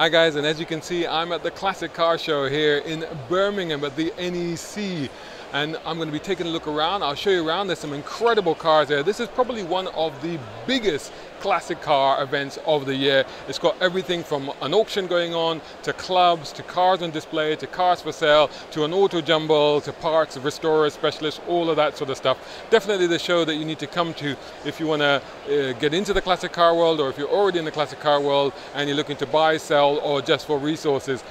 Hi guys, and as you can see, I'm at the Classic Car Show here in Birmingham at the NEC. And I'm going to be taking a look around. I'll show you around. There's some incredible cars there. This is probably one of the biggest classic car events of the year. It's got everything from an auction going on, to clubs, to cars on display, to cars for sale, to an auto jumble, to parts, restorers, specialists, all of that sort of stuff. Definitely the show that you need to come to if you want to uh, get into the classic car world or if you're already in the classic car world and you're looking to buy, sell, or just for resources.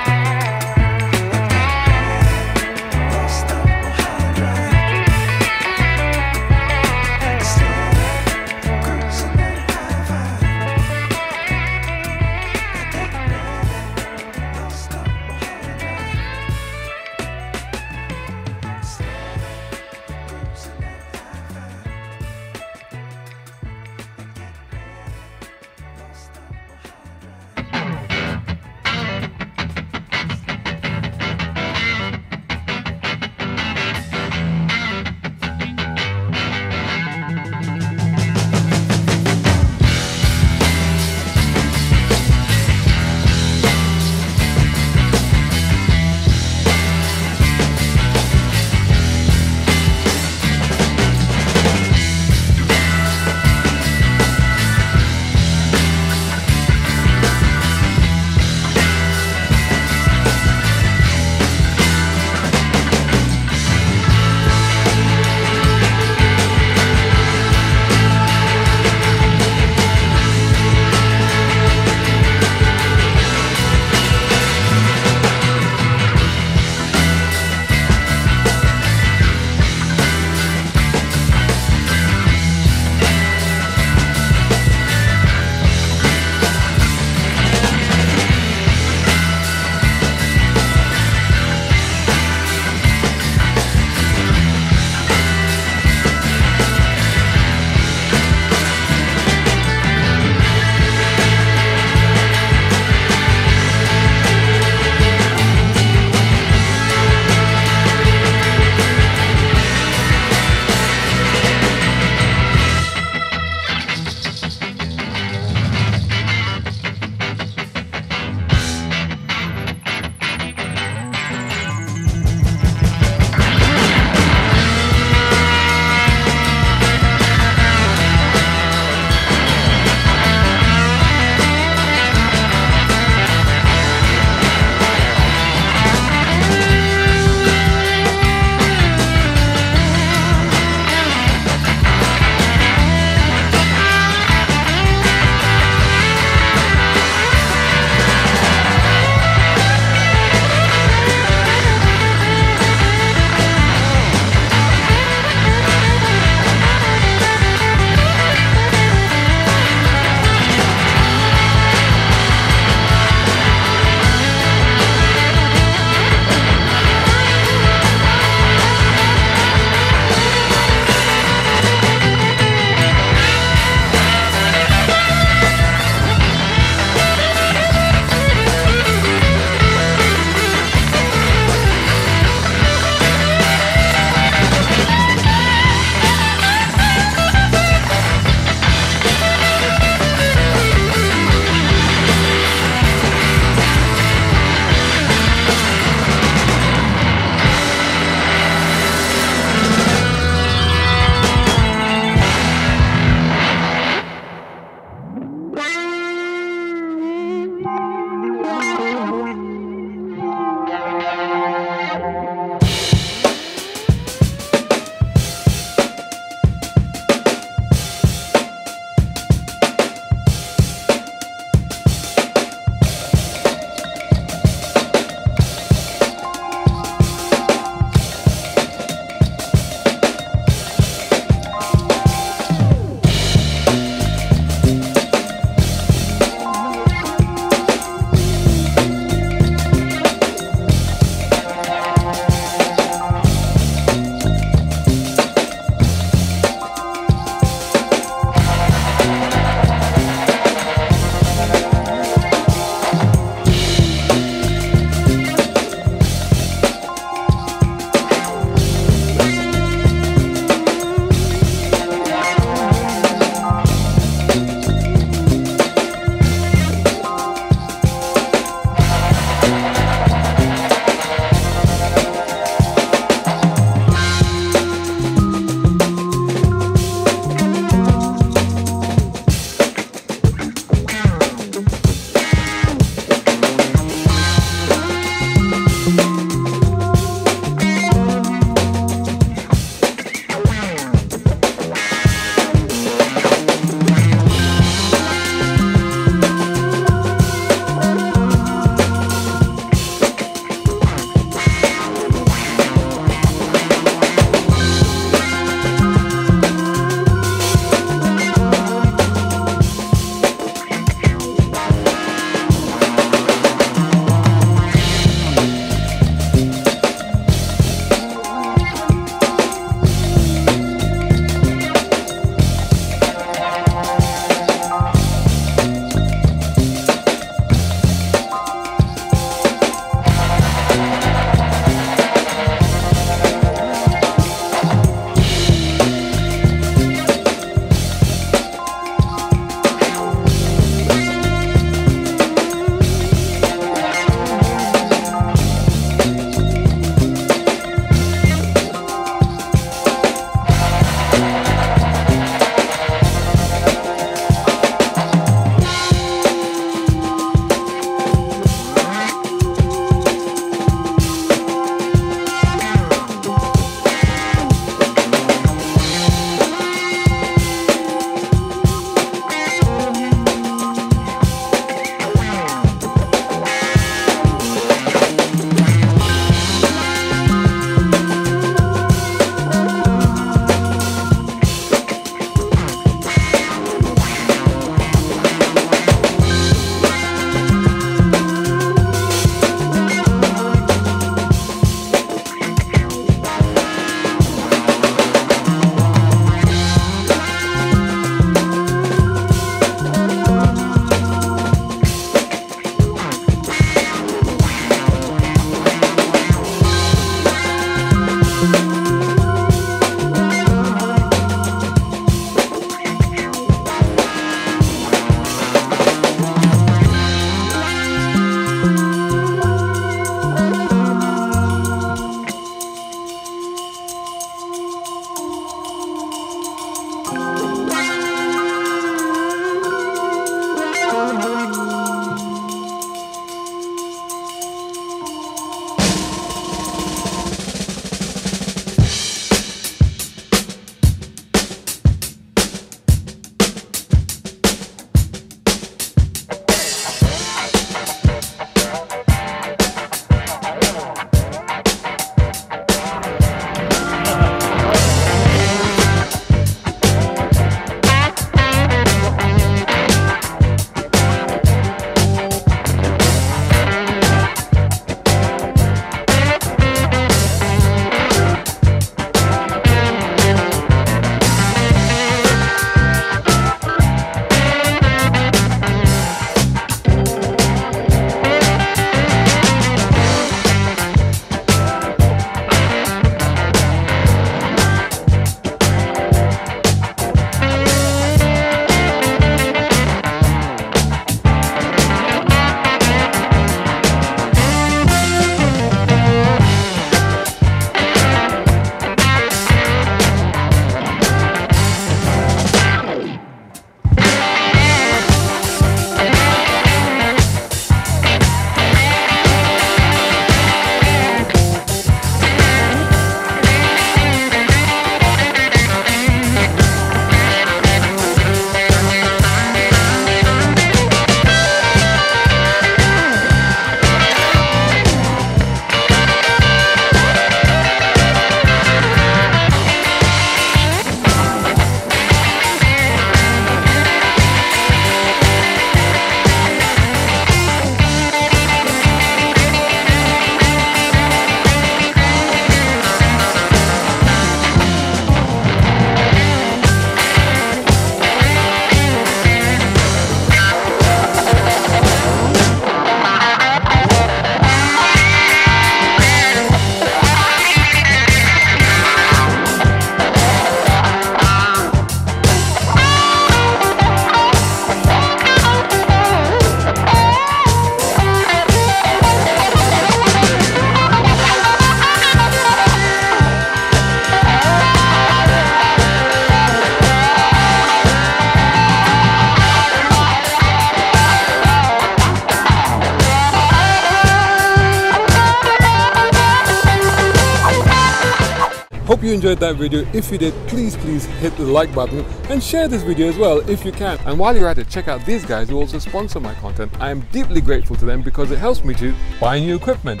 Enjoyed that video. If you did, please, please hit the like button and share this video as well if you can. And while you're at it, check out these guys who also sponsor my content. I am deeply grateful to them because it helps me to buy new equipment,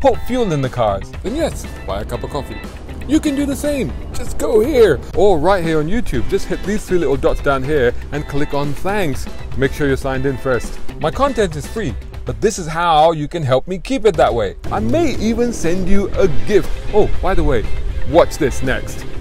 put fuel in the cars, and yes, buy a cup of coffee. You can do the same. Just go here or right here on YouTube. Just hit these three little dots down here and click on thanks. Make sure you're signed in first. My content is free, but this is how you can help me keep it that way. I may even send you a gift. Oh, by the way, watch this next.